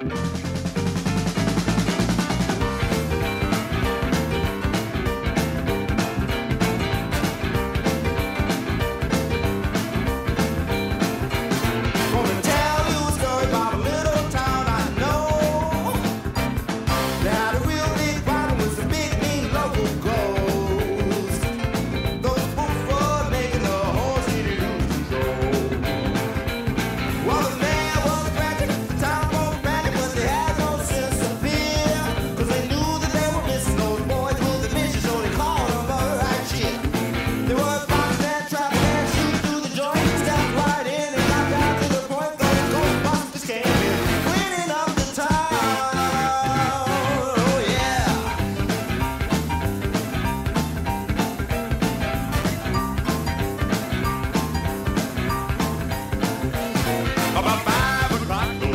Gonna rock.